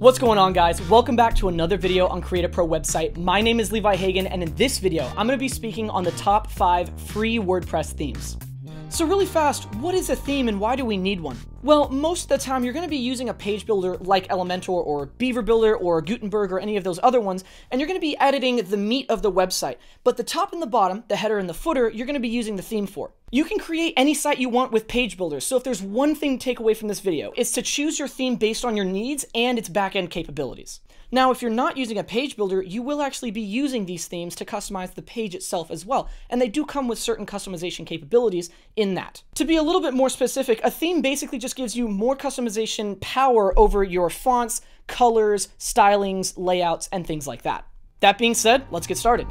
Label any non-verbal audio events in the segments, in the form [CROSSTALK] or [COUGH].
What's going on guys? Welcome back to another video on Create a Pro website. My name is Levi Hagan and in this video, I'm going to be speaking on the top 5 free WordPress themes. So really fast, what is a theme and why do we need one? Well, most of the time you're going to be using a page builder like Elementor or Beaver Builder or Gutenberg or any of those other ones, and you're going to be editing the meat of the website. But the top and the bottom, the header and the footer, you're going to be using the theme for. You can create any site you want with page builders, so if there's one thing to take away from this video, it's to choose your theme based on your needs and its backend capabilities. Now, if you're not using a page builder, you will actually be using these themes to customize the page itself as well, and they do come with certain customization capabilities in that. To be a little bit more specific, a theme basically just gives you more customization power over your fonts, colors, stylings, layouts, and things like that. That being said, let's get started.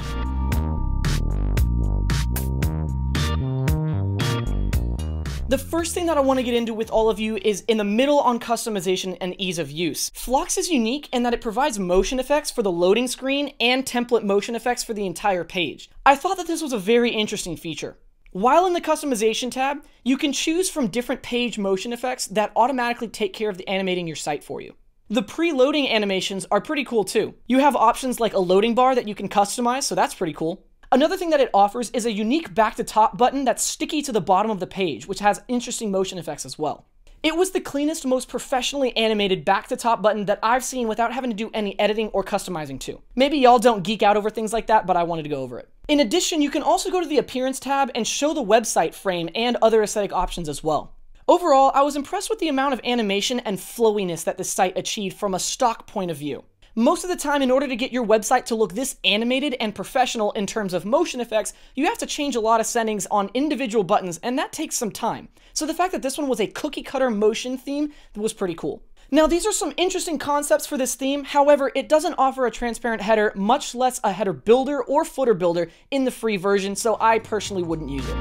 The first thing that I want to get into with all of you is in the middle on customization and ease of use. Phlox is unique in that it provides motion effects for the loading screen and template motion effects for the entire page. I thought that this was a very interesting feature. While in the customization tab, you can choose from different page motion effects that automatically take care of the animating your site for you. The pre-loading animations are pretty cool too. You have options like a loading bar that you can customize, so that's pretty cool. Another thing that it offers is a unique back to top button that's sticky to the bottom of the page, which has interesting motion effects as well. It was the cleanest, most professionally animated back to top button that I've seen without having to do any editing or customizing to. Maybe y'all don't geek out over things like that, but I wanted to go over it. In addition, you can also go to the appearance tab and show the website frame and other aesthetic options as well. Overall, I was impressed with the amount of animation and flowiness that the site achieved from a stock point of view. Most of the time, in order to get your website to look this animated and professional in terms of motion effects, you have to change a lot of settings on individual buttons, and that takes some time. So the fact that this one was a cookie cutter motion theme was pretty cool. Now, these are some interesting concepts for this theme. However, it doesn't offer a transparent header, much less a header builder or footer builder in the free version, so I personally wouldn't use it.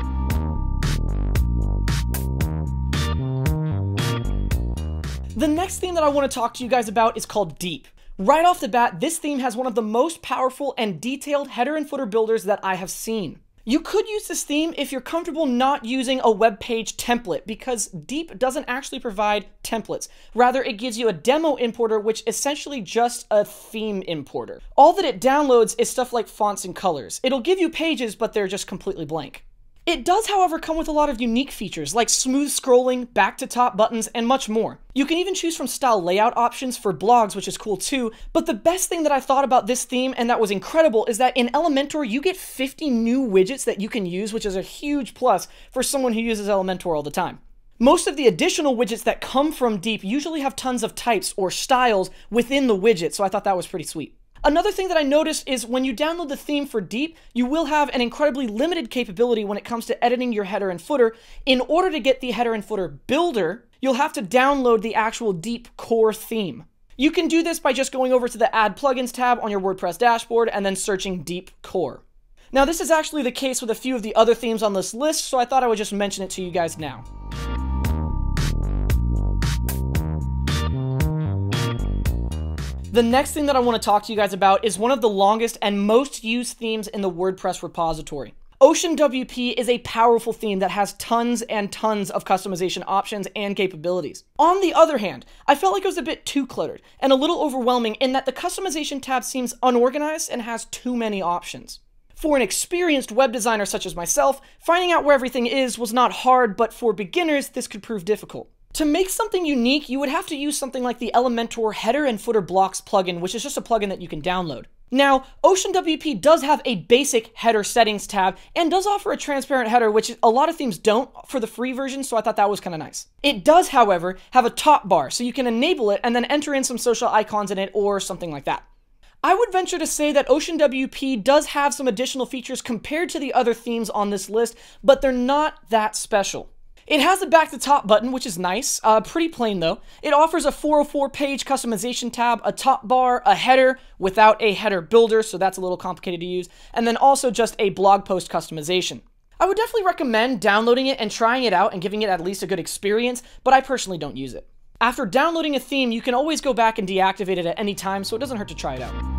The next theme that I want to talk to you guys about is called Deep. Right off the bat, this theme has one of the most powerful and detailed header and footer builders that I have seen. You could use this theme if you're comfortable not using a web page template because Deep doesn't actually provide templates. Rather, it gives you a demo importer, which essentially just a theme importer. All that it downloads is stuff like fonts and colors. It'll give you pages, but they're just completely blank. It does, however, come with a lot of unique features like smooth scrolling, back to top buttons, and much more. You can even choose from style layout options for blogs, which is cool too, but the best thing that I thought about this theme and that was incredible is that in Elementor you get 50 new widgets that you can use, which is a huge plus for someone who uses Elementor all the time. Most of the additional widgets that come from Deep usually have tons of types or styles within the widget, so I thought that was pretty sweet. Another thing that I noticed is when you download the theme for Deep, you will have an incredibly limited capability when it comes to editing your header and footer. In order to get the header and footer builder, you'll have to download the actual Deep core theme. You can do this by just going over to the Add Plugins tab on your WordPress dashboard and then searching Deep Core. Now, this is actually the case with a few of the other themes on this list, so I thought I would just mention it to you guys now. The next thing that I want to talk to you guys about is one of the longest and most used themes in the WordPress repository. Ocean WP is a powerful theme that has tons and tons of customization options and capabilities. On the other hand, I felt like it was a bit too cluttered and a little overwhelming in that the customization tab seems unorganized and has too many options. For an experienced web designer such as myself, finding out where everything is was not hard, but for beginners, this could prove difficult. To make something unique, you would have to use something like the Elementor Header and Footer Blocks plugin, which is just a plugin that you can download. Now, OceanWP does have a basic header settings tab and does offer a transparent header, which a lot of themes don't for the free version, so I thought that was kind of nice. It does, however, have a top bar, so you can enable it and then enter in some social icons in it or something like that. I would venture to say that OceanWP does have some additional features compared to the other themes on this list, but they're not that special. It has a back to top button, which is nice. Uh, pretty plain though. It offers a 404 page customization tab, a top bar, a header without a header builder, so that's a little complicated to use, and then also just a blog post customization. I would definitely recommend downloading it and trying it out and giving it at least a good experience, but I personally don't use it. After downloading a theme, you can always go back and deactivate it at any time, so it doesn't hurt to try it out.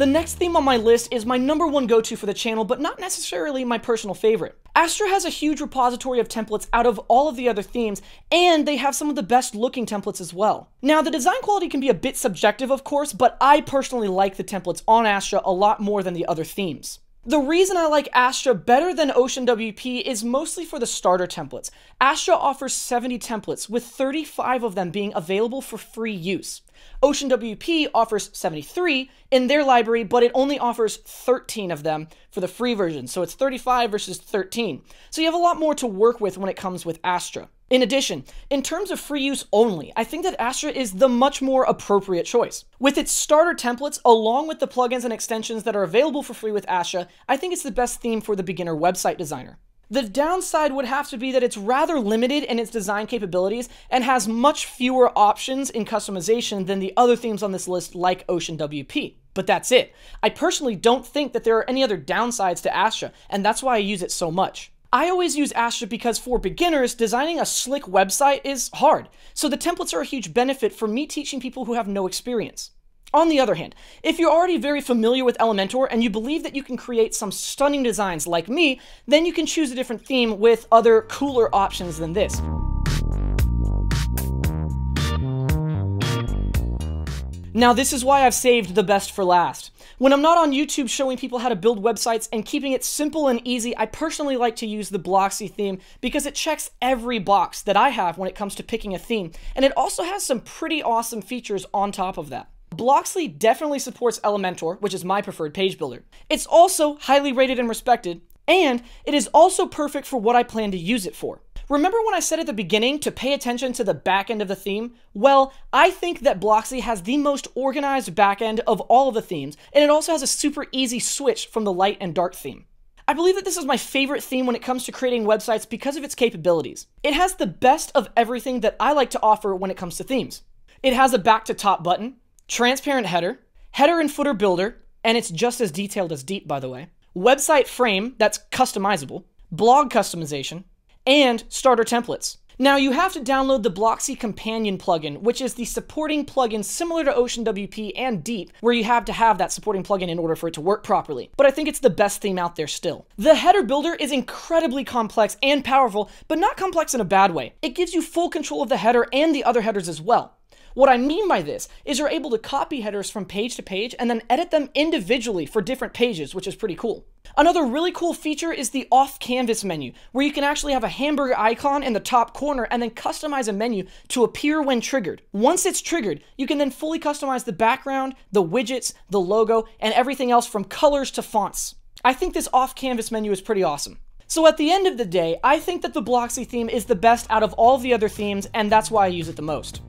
The next theme on my list is my number one go-to for the channel, but not necessarily my personal favorite. Astra has a huge repository of templates out of all of the other themes, and they have some of the best looking templates as well. Now, the design quality can be a bit subjective, of course, but I personally like the templates on Astra a lot more than the other themes. The reason I like Astra better than Ocean WP is mostly for the starter templates. Astra offers 70 templates, with 35 of them being available for free use. Ocean WP offers 73 in their library, but it only offers 13 of them for the free version, so it's 35 versus 13. So you have a lot more to work with when it comes with Astra. In addition, in terms of free use only, I think that Astra is the much more appropriate choice. With its starter templates, along with the plugins and extensions that are available for free with Astra, I think it's the best theme for the beginner website designer. The downside would have to be that it's rather limited in its design capabilities and has much fewer options in customization than the other themes on this list like Ocean WP. But that's it. I personally don't think that there are any other downsides to Astra, and that's why I use it so much. I always use Astra because for beginners, designing a slick website is hard, so the templates are a huge benefit for me teaching people who have no experience. On the other hand, if you're already very familiar with Elementor and you believe that you can create some stunning designs like me, then you can choose a different theme with other cooler options than this. Now, this is why I've saved the best for last. When I'm not on YouTube showing people how to build websites and keeping it simple and easy, I personally like to use the Blocksy theme because it checks every box that I have when it comes to picking a theme, and it also has some pretty awesome features on top of that. Blocksy definitely supports Elementor, which is my preferred page builder. It's also highly rated and respected, and it is also perfect for what I plan to use it for. Remember when I said at the beginning to pay attention to the back end of the theme? Well, I think that Blocksy has the most organized back end of all of the themes, and it also has a super easy switch from the light and dark theme. I believe that this is my favorite theme when it comes to creating websites because of its capabilities. It has the best of everything that I like to offer when it comes to themes. It has a back to top button, transparent header, header and footer builder, and it's just as detailed as deep, by the way, website frame that's customizable, blog customization, and starter templates. Now, you have to download the Blocksy Companion plugin, which is the supporting plugin similar to Ocean WP and Deep, where you have to have that supporting plugin in order for it to work properly. But I think it's the best theme out there still. The header builder is incredibly complex and powerful, but not complex in a bad way. It gives you full control of the header and the other headers as well. What I mean by this is you're able to copy headers from page to page and then edit them individually for different pages, which is pretty cool. Another really cool feature is the off canvas menu, where you can actually have a hamburger icon in the top corner and then customize a menu to appear when triggered. Once it's triggered, you can then fully customize the background, the widgets, the logo, and everything else from colors to fonts. I think this off canvas menu is pretty awesome. So at the end of the day, I think that the Blocksy theme is the best out of all the other themes, and that's why I use it the most.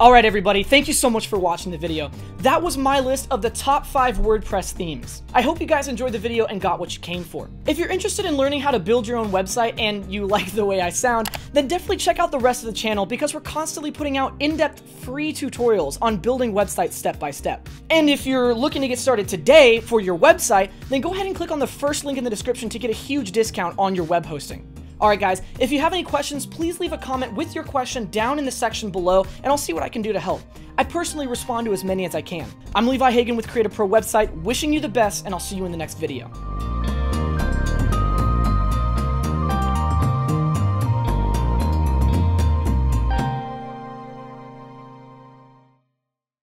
Alright everybody, thank you so much for watching the video. That was my list of the top 5 WordPress themes. I hope you guys enjoyed the video and got what you came for. If you're interested in learning how to build your own website and you [LAUGHS] like the way I sound, then definitely check out the rest of the channel because we're constantly putting out in-depth free tutorials on building websites step by step. And if you're looking to get started today for your website, then go ahead and click on the first link in the description to get a huge discount on your web hosting. Alright guys, if you have any questions, please leave a comment with your question down in the section below, and I'll see what I can do to help. I personally respond to as many as I can. I'm Levi Hagan with Create a Pro Website, wishing you the best, and I'll see you in the next video.